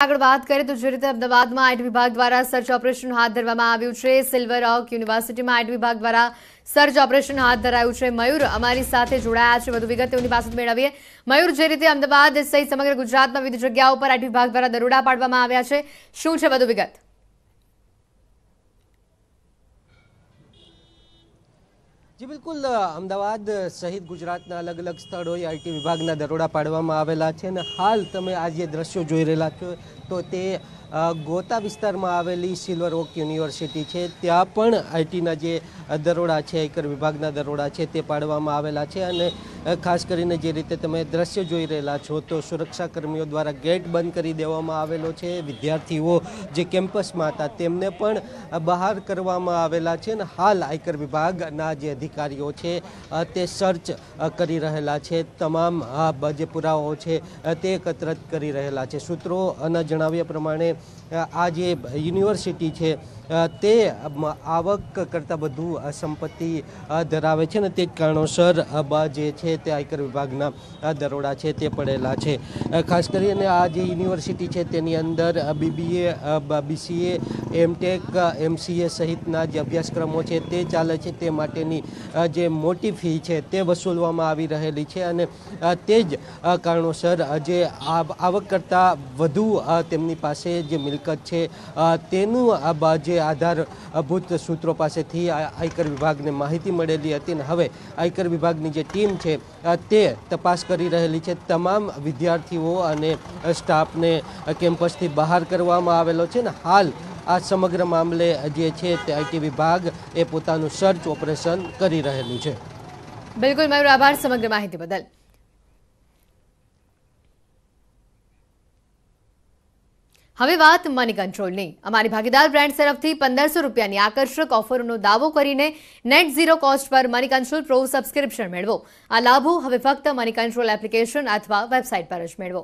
આગળ વાત કરીએ તો જે રીતે અમદાવાદમાં આઈટી વિભાગ દ્વારા સર્ચ ઓપરેશન હાથ ધરવામાં આવ્યું છે, સિલ્વર ઓક યુનિવર્સિટીમાં આઈટી વિભાગ દ્વારા સર્ચ ઓપરેશન હાથ ધરાયું છે, મયુર અમારી સાથે જોડાયા છે, વધુ વિગત તેઓની પાસે મેળવીએ. મયુર, જે રીતે અમદાવાદ સહિત સમગ્ર ગુજરાતમાં વિવિધ જગ્યાઓ પર આઈટી વિભાગ દ્વારા દરોડા પાડવામાં આવ્યા છે, શું છે વધુ વિગત? જી, બિલકુલ અમદાવાદ સહિત ગુજરાતના અલગ અલગ સ્થળોએ આઈટી વિભાગના દરોડા પાડવામાં આવેલા છે અને હાલ તમે આ જે દ્રશ્યો જોઈ રહેલા છો, તો તે ગોતા વિસ્તારમાં આવેલી સિલ્વર ઓક યુનિવર્સિટી છે. ત્યાં પણ આઈટીના જે દરોડા છે આયકર વિભાગના દરોડા છે, તે પાડવામાં આવેલા છે અને ખાસ કરીને જે રીતે તમે દ્રશ્ય જોઈ રહેલા છો, તો સુરક્ષા કર્મીઓ દ્વારા ગેટ બંધ કરી દેવામાં આવેલો છે. વિદ્યાર્થીઓ જે કેમ્પસમાં હતા, તેમને પણ બહાર કરવામાં આવેલા છે અને હાલ આયકર વિભાગના જે અધિકારીઓ છે તે સર્ચ કરી રહેલા છે. તમામ જે પુરાવાઓ છે તે એકત્રિત કરી રહેલા છે. સૂત્રોના જણાવ્યા પ્રમાણે આ જે યુનિવર્સિટી છે તે આવક કરતાં વધુ સંપત્તિ ધરાવે છે ને તે જ કારણોસર જે છે તે આયકર વિભાગના દરોડા છે તે પડેલા છે. ખાસ કરીને આ જે યુનિવર્સિટી છે તેની અંદર બીબીએ બીસીએ, એમટેક એમસીએ સહિતના જે અભ્યાસક્રમો છે તે ચાલે છે તે માટેની જે મોટી ફી છે તે વસૂલવામાં આવી રહેલી છે અને તે જ કારણોસર જે આવક કરતાં વધુ તેમની પાસે જે મિલકત છે તેનું જે આધારભૂત સૂત્રો પાસેથી આયકર વિભાગને માહિતી મળેલી હતી અને હવે આયકર વિભાગની જે ટીમ છે તે તપાસ કરી રહેલી છે. તમામ વિદ્યાર્થીઓ અને સ્ટાફને કેમ્પસથી બહાર કરવામાં આવેલો છે ને હાલ આ સમગ્ર મામલે જે છે તે આઈટી વિભાગ એ પોતાનું સર્ચ ઓપરેશન કરી રહેલું છે. બિલકુલ મયુર આભાર સમગ્ર માહિતી બદલ. હવે વાત મની કંટ્રોલની અમારી ભાગીદાર બ્રાન્ડ તરફથી પંદરસો રૂપિયાની આકર્ષક ઓફરનો દાવો કરીને નેટ ઝીરો કોસ્ટ પર મની કંટ્રોલ પ્રો સબસ્ક્રિપ્શન મેળવો. આ લાભો હવે ફક્ત મની કંટ્રોલ એપ્લિકેશન અથવા વેબસાઇટ પર જ મેળવો.